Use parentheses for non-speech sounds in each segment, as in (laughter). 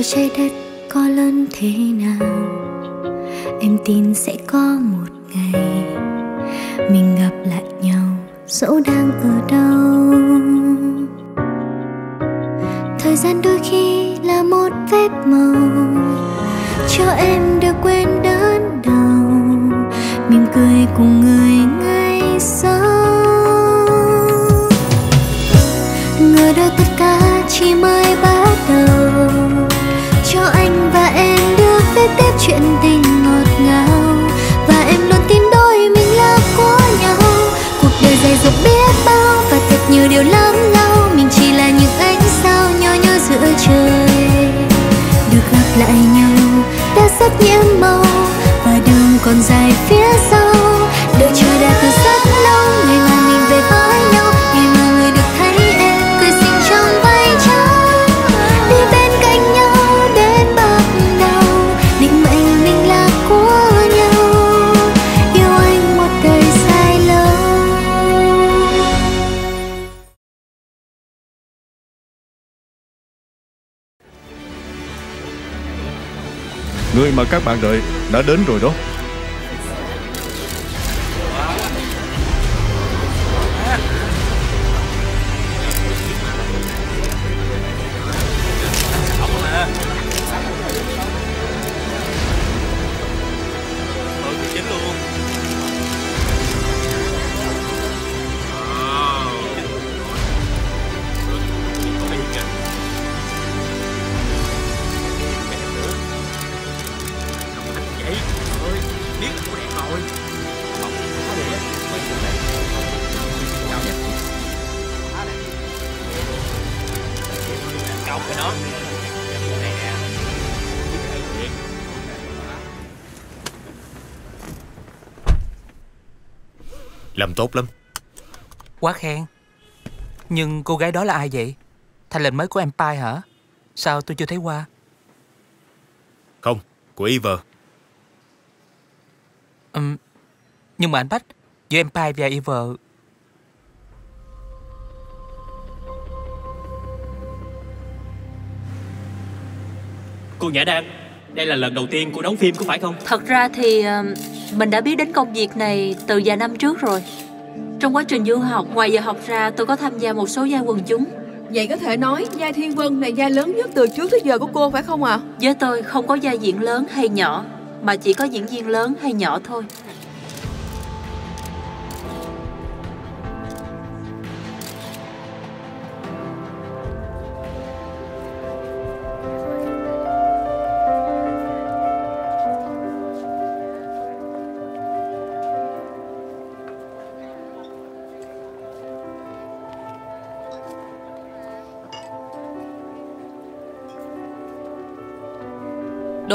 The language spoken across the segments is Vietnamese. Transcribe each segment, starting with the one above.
cho trái đất có lớn thế nào? Em tin sẽ có một ngày mình gặp lại nhau dẫu đang ở đâu. Thời gian đôi khi là một phép màu cho em được quên đớn đau. Mỉm cười cùng người đã rất nhiễm màu Người mà các bạn đợi đã đến rồi đó. Cọc cái đó này nè Làm tốt lắm Quá khen Nhưng cô gái đó là ai vậy? Thành lệnh mới của Empire hả? Sao tôi chưa thấy qua? Không, của Ever Ừm, nhưng mà anh Bách Giữa Empire và Evil Cô Nhã Đan, đây là lần đầu tiên cô đóng phim có phải không? Thật ra thì ờ, mình đã biết đến công việc này từ vài năm trước rồi. Trong quá trình du học, ngoài giờ học ra tôi có tham gia một số gia quần chúng. Vậy có thể nói Gia Thiên Vân là gia lớn nhất từ trước tới giờ của cô phải không ạ? Với tôi không có gia diện lớn hay nhỏ, mà chỉ có diễn viên lớn hay nhỏ thôi.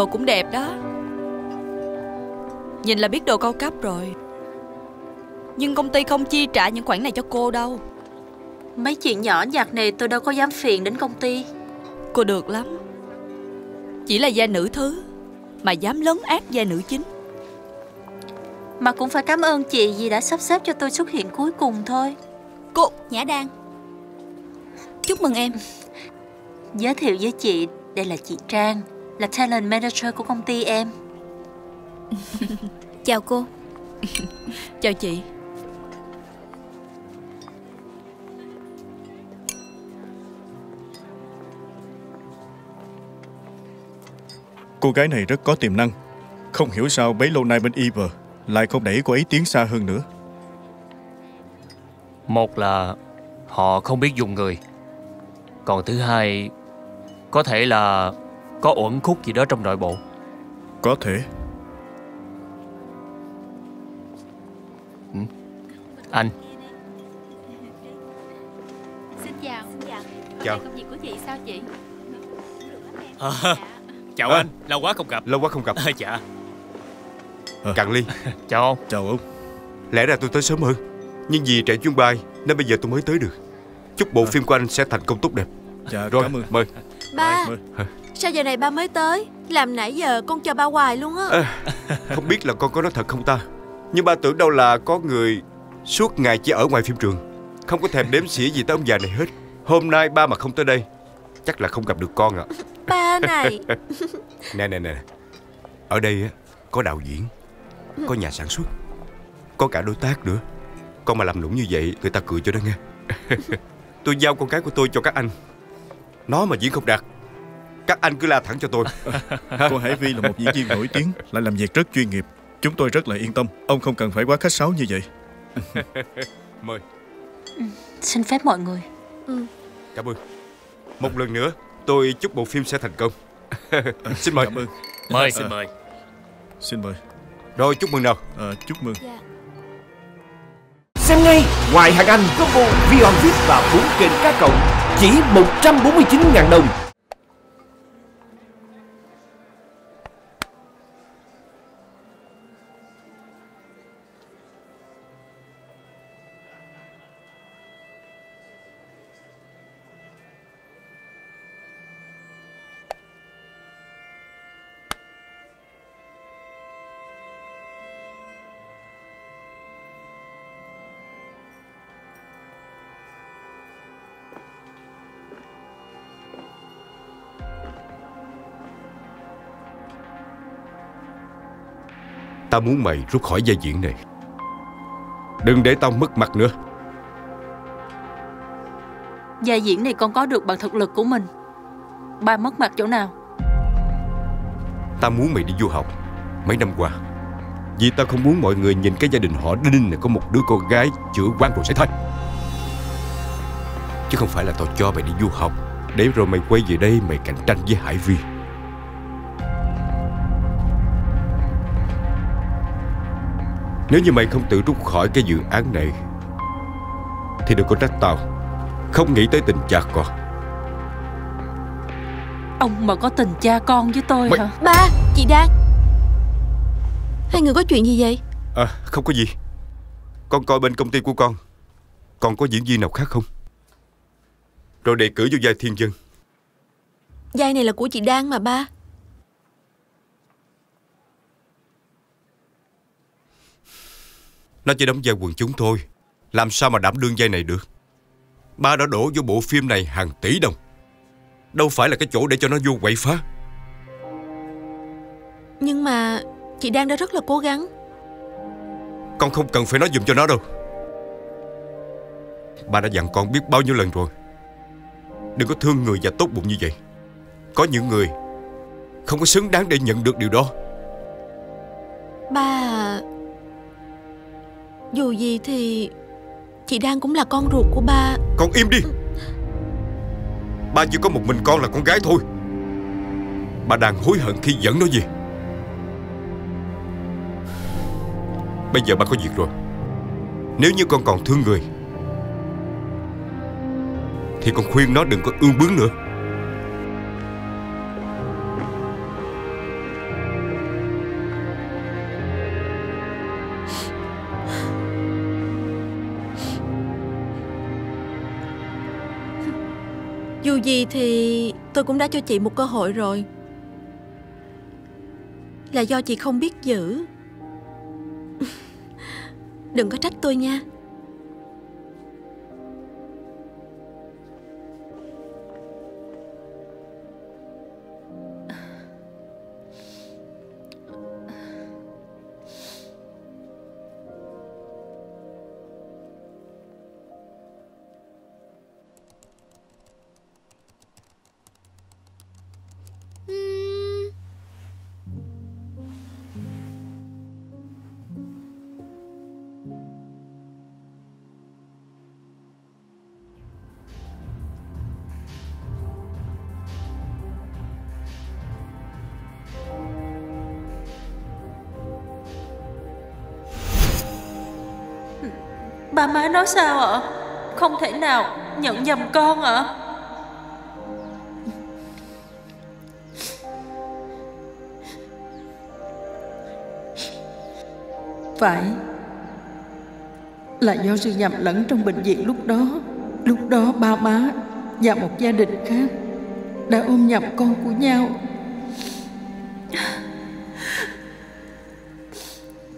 Đồ cũng đẹp đó. Nhìn là biết đồ cao cấp rồi. Nhưng công ty không chi trả những khoản này cho cô đâu. Mấy chuyện nhỏ nhặt này tôi đâu có dám phiền đến công ty. Cô được lắm. Chỉ là gia nữ thứ Mà dám lấn át gia nữ chính. Mà cũng phải cảm ơn chị vì đã sắp xếp cho tôi xuất hiện cuối cùng thôi. Cô Nhã Đan. Chúc mừng em. Giới thiệu với chị, đây là chị Trang, là talent manager của công ty em. (laughs) Chào cô. (laughs) Chào chị. Cô gái này rất có tiềm năng. Không hiểu sao bấy lâu nay bên Ever Lại không đẩy cô ấy tiến xa hơn nữa. Một là họ không biết dùng người. Còn thứ hai Có thể là Có uẩn khúc gì đó trong nội bộ? Có thể. Anh. Xin chào. Xin chào. Công việc của chị sao chị? À, chào À. anh, lâu quá không gặp. Lâu quá không gặp. À, dạ. Cạn ly. (laughs) Chào ông. Chào ông. Lẽ ra tôi tới sớm hơn. Nhưng vì trễ chuyến bay Nên bây giờ tôi mới tới được. Chúc bộ phim của anh sẽ thành công tốt đẹp. Dạ Rồi cảm ơn. mời. Ba, Mời. Sao giờ này ba mới tới? Làm nãy giờ con chờ ba hoài luôn á. à, Không biết là con có nói thật không ta? Nhưng ba tưởng đâu là có người Suốt ngày chỉ ở ngoài phim trường Không có thèm đếm xỉa gì tới ông già này hết. Hôm nay ba mà không tới đây Chắc là không gặp được con ạ. Ba ba này. (laughs) Nè nè nè Ở đây á có đạo diễn Có nhà sản xuất Có cả đối tác nữa. Con mà làm nũng như vậy người ta cười cho đó nghe. (laughs) Tôi giao con cái của tôi cho các anh. Nó mà diễn không đạt Các anh cứ la thẳng cho tôi. (laughs) Cô Hải Vi là một diễn viên nổi tiếng Lại làm việc rất chuyên nghiệp. Chúng tôi rất là yên tâm Ông không cần phải quá khách sáo như vậy. (laughs) Mời. Xin phép mọi người. Cảm ơn. Một lần nữa tôi chúc bộ phim sẽ thành công. (laughs) Xin mời. Cảm ơn. Mời Ờ, xin mời. Xin mời. Rồi chúc mừng nào. Ờ, Chúc mừng. Xem ngay, ngoài hàng Anh, combo Vion VIP và 4 kênh cá cộng chỉ 149.000 đồng. Tao muốn mày rút khỏi vai diễn này. Đừng để tao mất mặt nữa. Vai diễn này con có được bằng thực lực của mình. Ba mất mặt chỗ nào? Tao muốn mày đi du học. Mấy năm qua Vì tao không muốn mọi người nhìn cái gia đình họ Đinh này Có một đứa con gái chữa quan rồi sẽ thôi Chứ không phải là tao cho mày đi du học Để rồi mày quay về đây Mày cạnh tranh với Hải Vi Nếu như mày không tự rút khỏi cái dự án này Thì đừng có trách tao. Không nghĩ tới tình cha con. Ông mà có tình cha con với tôi Mày- hả? Ba, chị Đan. Hai người có chuyện gì vậy? À không có gì. Con coi bên công ty của con. Còn có diễn viên nào khác không? Rồi đề cử vô vai thiên dân. Vai này là của chị Đan mà ba Nó chỉ đóng vai quần chúng thôi. Làm sao mà đảm đương vai này được? Ba đã đổ vô bộ phim này hàng tỷ đồng. Đâu phải là cái chỗ để cho nó vô quậy phá. Nhưng mà chị Đan đã rất là cố gắng. Con không cần phải nói dùm cho nó đâu. Ba đã dặn con biết bao nhiêu lần rồi. Đừng có thương người và tốt bụng như vậy. Có những người Không có xứng đáng để nhận được điều đó. Ba dù gì thì Chị Đan cũng là con ruột của ba. Con im đi. Ba chỉ có một mình con là con gái thôi. Ba đang hối hận khi dẫn nó về Bây giờ ba có việc rồi. Nếu như con còn thương người, Thì con khuyên nó đừng có ương bướng nữa. Thì tôi cũng đã cho chị một cơ hội rồi. Là do chị không biết giữ. (laughs) Đừng có trách tôi nha. Ba má nói sao ạ? Không thể nào nhận nhầm con ạ. Phải. Là do sự nhầm lẫn trong bệnh viện lúc đó. Lúc đó ba má và một gia đình khác Đã ôm nhầm con của nhau.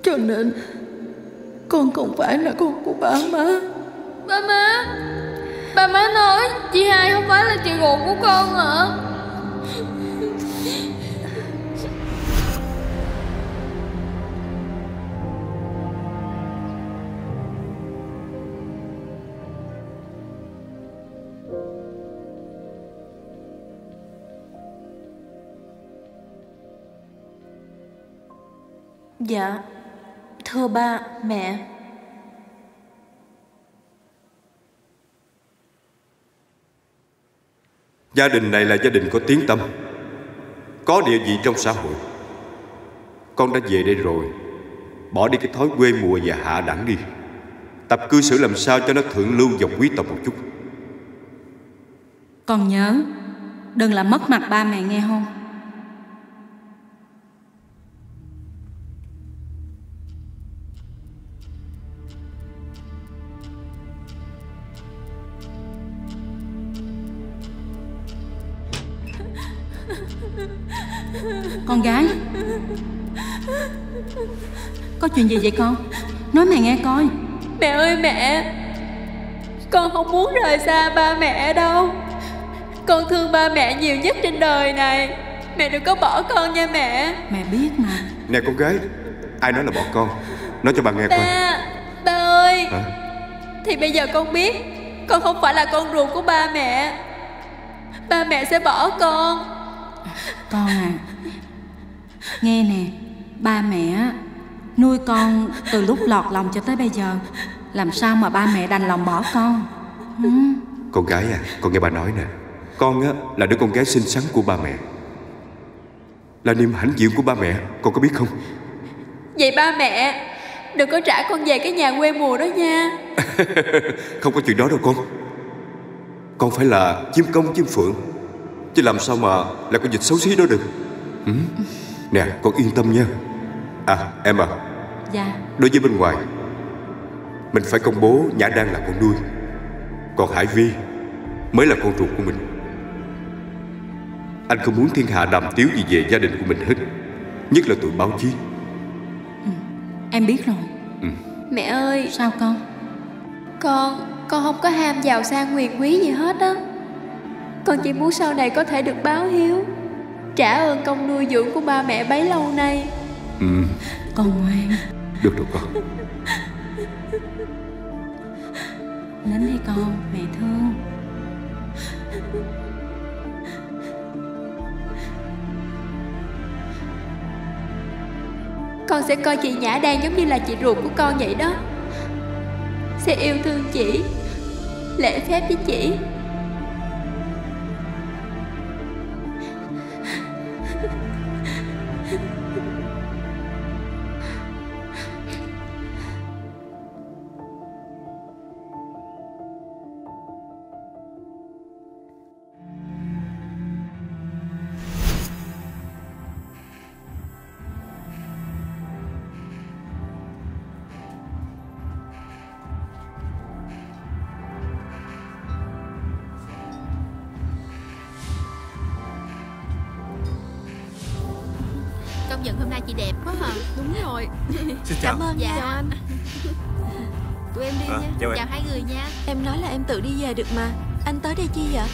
Cho nên con không phải là con của ba má. Ba má Ba má nói chị hai không phải là chị ruột của con hả? Dạ. Thưa ba, mẹ. Gia đình này là gia đình có tiếng tâm Có địa vị trong xã hội. Con đã về đây rồi Bỏ đi cái thói quê mùa và hạ đẳng đi. Tập cư xử làm sao cho nó thượng lưu và quý tộc một chút. Con nhớ Đừng làm mất mặt ba mẹ nghe không chuyện gì vậy con? Nói mẹ nghe coi. Mẹ ơi mẹ Con không muốn rời xa ba mẹ đâu. Con thương ba mẹ nhiều nhất trên đời này. Mẹ đừng có bỏ con nha mẹ. Mẹ biết mà. Nè con gái Ai nói là bỏ con? Nói cho bà nghe coi. Ba Ba ơi. Hả? Thì bây giờ con biết Con không phải là con ruột của ba mẹ. Ba mẹ sẽ bỏ con. Con à Nghe nè Ba mẹ á, nuôi con từ lúc lọt lòng cho tới bây giờ. Làm sao mà ba mẹ đành lòng bỏ con? Ừ. Con gái à Con nghe bà nói nè. Con á là đứa con gái xinh xắn của ba mẹ. Là niềm hãnh diện của ba mẹ Con có biết không? Vậy ba mẹ Đừng có trả con về cái nhà quê mùa đó nha. (laughs) Không có chuyện đó đâu con. Con phải là chim công chim phượng. Chứ làm sao mà là con dịch xấu xí đó được. Ừ? Nè con yên tâm nha À em à Dạ. Đối với bên ngoài Mình phải công bố Nhã Đan là con nuôi. Còn Hải Vi Mới là con ruột của mình. Anh không muốn thiên hạ đàm tiếu gì về gia đình của mình hết Nhất là tụi báo chí. Em biết rồi. Mẹ ơi. Sao con? Con Con không có ham giàu sang quyền quý gì hết á. Con chỉ muốn sau này có thể được báo hiếu Trả ơn công nuôi dưỡng của ba mẹ bấy lâu nay. Ừ Con ngoan Được rồi con. Nín đi con Mẹ thương. Con sẽ coi chị Nhã Đan giống như là chị ruột của con vậy đó. Sẽ yêu thương chị Lễ phép với chị được mà. Anh tới đây chi vậy?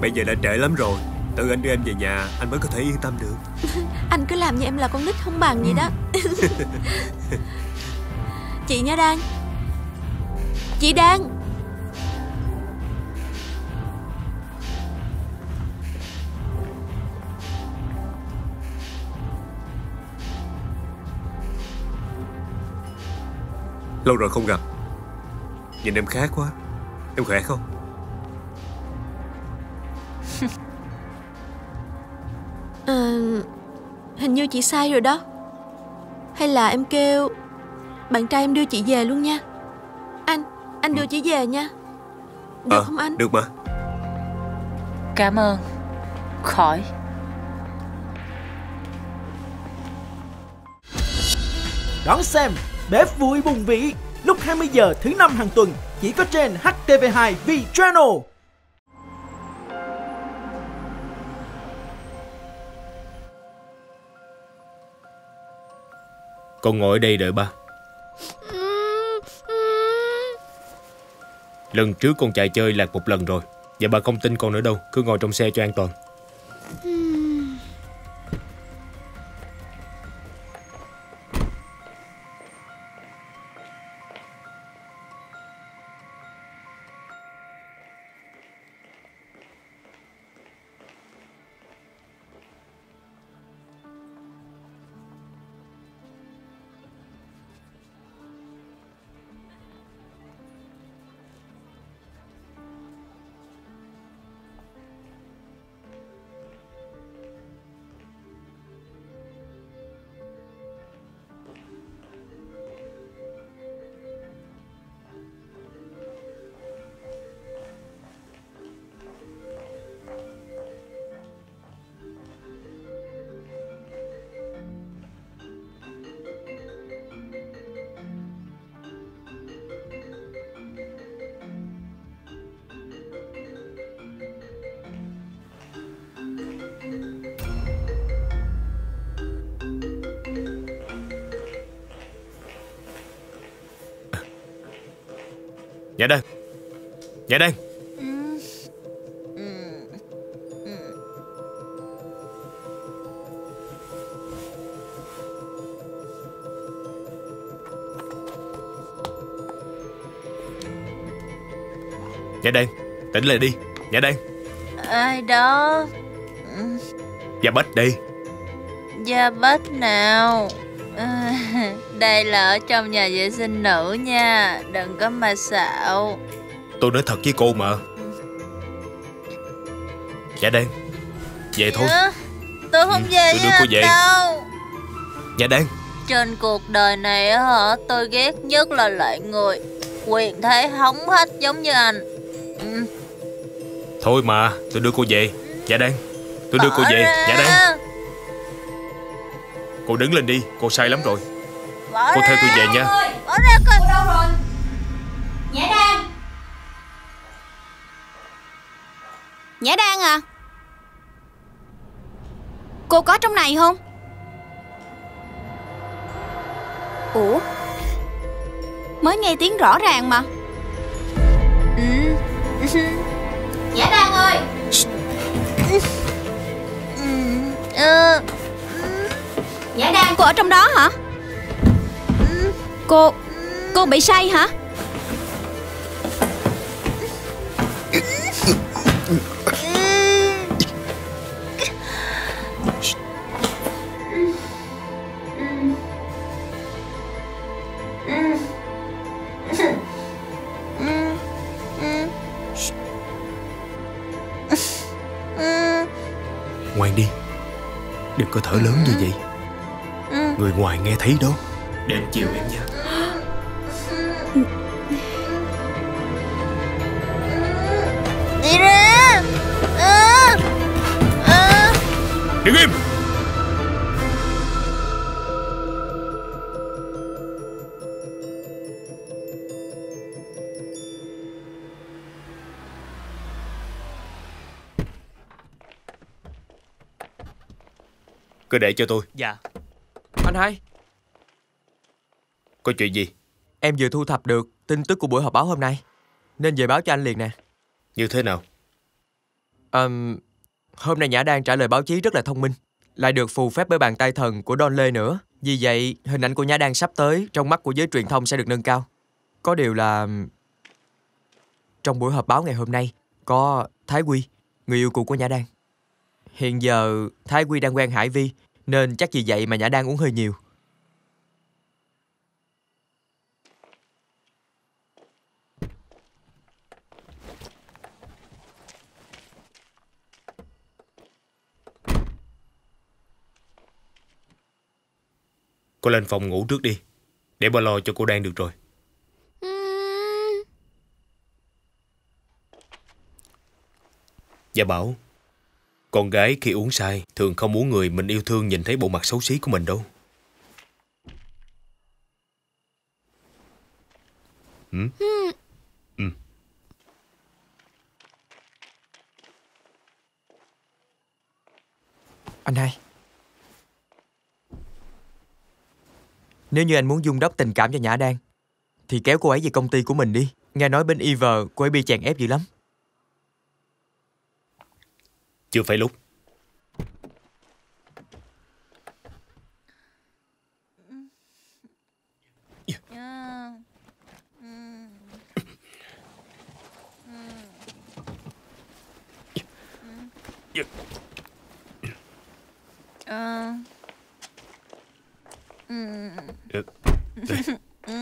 Bây giờ đã trễ lắm rồi. Tự anh đưa em về nhà Anh mới có thể yên tâm được. (laughs) Anh cứ làm như em là con nít không bằng vậy đó. (laughs) (laughs) Chị nha Đan. Chị Đan. Lâu rồi không gặp. Nhìn em khác quá. Em khỏe không Ờ, Hình như chị sai rồi đó. Hay là em kêu Bạn trai em đưa chị về luôn nha. Anh, anh đưa chị về nha. Được Ờ, không anh? Được mà. Cảm ơn. Khỏi. Đón xem Bếp vui bùng vị lúc 20 giờ thứ năm hàng tuần chỉ có trên HTV2 V Channel. Con ngồi ở đây đợi ba. Lần trước con chạy chơi lạc một lần rồi, Và ba không tin con nữa đâu. Cứ ngồi trong xe cho an toàn. Nhã Đan Nhã Đan Nhã Đan Tỉnh lại đi. Nhã Đan Ai đó. Gia Bách đây Gia Bách nào Đây là ở trong nhà vệ sinh nữ nha Đừng có mà xạo. Tôi nói thật với cô mà. Nhã Đan Về thôi. Dạ, Tôi không về tôi với đưa cô về. đâu Nhã Đan. Trên cuộc đời này hả Tôi ghét nhất là loại người Quyền thế hống hách giống như anh. Ừ, Thôi mà tôi đưa cô về. Nhã Đan Tôi đưa cô bỏ về. Ra. Nhã Đan. Cô đứng lên đi Cô sai lắm rồi. Bỏ Cô theo tôi về nha. Bỏ ra coi. Đâu rồi? Nhã Đan. Nhã Đan à? Cô có trong này không? Ủa? Mới nghe tiếng rõ ràng mà. Ừ. (laughs) Nhã Đan ơi. Ừ. Nhã Đan. Cô ở trong đó hả Cô Cô bị say hả? Ngoan đi. Đừng có thở lớn như vậy. Người ngoài nghe thấy đó. Để anh chiều em nha Đi ra à. À. Đứng im Cứ để cho tôi Dạ Anh hai Có chuyện gì Em vừa thu thập được tin tức của buổi họp báo hôm nay. Nên về báo cho anh liền nè. Như thế nào? Ờm, Hôm nay Nhã đang trả lời báo chí rất là thông minh. Lại được phù phép bởi bàn tay thần của Don Lê nữa. Vì vậy hình ảnh của Nhã đang sắp tới Trong mắt của giới truyền thông sẽ được nâng cao. Có điều là Trong buổi họp báo ngày hôm nay Có Thái Quy Người yêu cũ của Nhã Đan. Hiện giờ Thái Quy đang quen Hải Vi Nên chắc vì vậy mà Nhã Đan uống hơi nhiều Cô lên phòng ngủ trước đi Để ba lo cho cô đang được rồi Dạ bảo, Con gái khi uống sai Thường không muốn người mình yêu thương nhìn thấy bộ mặt xấu xí của mình đâu Ừ? Ừ. Anh hai Nếu như anh muốn dung đắp tình cảm cho Nhã Đan, Thì kéo cô ấy về công ty của mình đi. Nghe nói bên Ever cô ấy bị chèn ép dữ lắm. Chưa phải lúc Ờ. Ừ. (laughs) Ừ.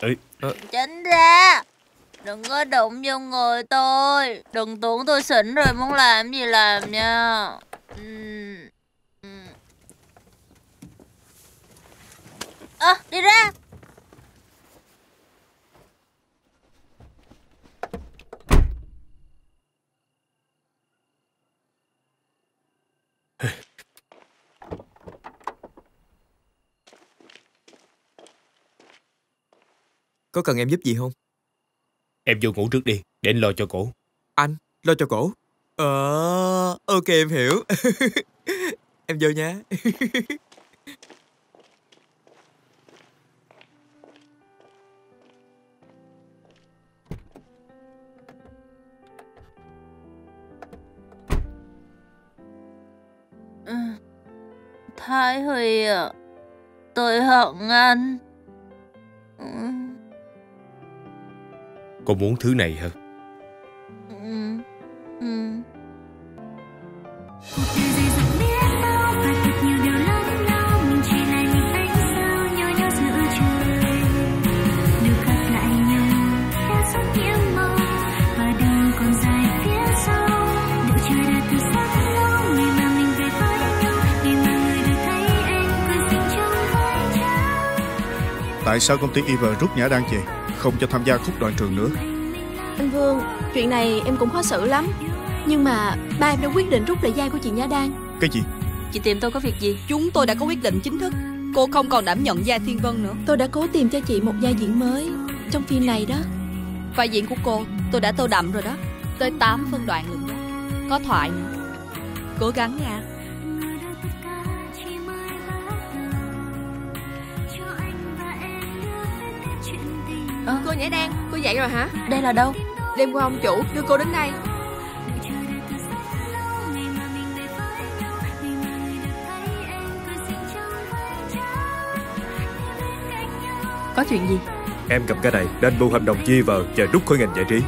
Ừ. Ê, Tránh ra Đừng có đụng vô người tôi Đừng tưởng tôi xỉn rồi muốn làm gì làm nha ừ. Ừ. Ơ, đi ra Có cần em giúp gì không? Em vô ngủ trước đi, để anh lo cho cổ. Anh, lo cho cổ? Ờ, ok em hiểu. (laughs) em vô nha. (laughs) Ừ, Thái Huy ạ, tôi hận anh. Cô muốn thứ này hả? ừ, ừ. Tại sao công ty Ever rút Nhã đang về không cho tham gia khúc đoàn trường nữa. Anh Vương, chuyện này em cũng khó xử lắm. Nhưng mà ba em đã quyết định rút lại vai của chị Nhã Đan. Cái gì? Chị tìm tôi có việc gì? Chúng tôi đã có quyết định chính thức. Cô không còn đảm nhận Gia Thiên Vân nữa. Tôi đã cố tìm cho chị một vai diễn mới Trong phim này đó. Vai diễn của cô tôi đã tô đậm rồi đó. Tới 8 phân đoạn đó. Có thoại. Nữa Cố gắng nha Cô Nhã Đan, cô dậy rồi hả? Đây là đâu? Đêm qua ông chủ đưa cô đến đây Có chuyện gì Em gặp cái này nên buộc hợp đồng chia vợ và rút khỏi ngành giải trí